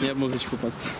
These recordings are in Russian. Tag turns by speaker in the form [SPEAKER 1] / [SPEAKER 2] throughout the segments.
[SPEAKER 1] Я музычку поставил.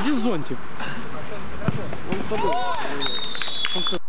[SPEAKER 1] Где зонтик? Он с собой. Он с собой.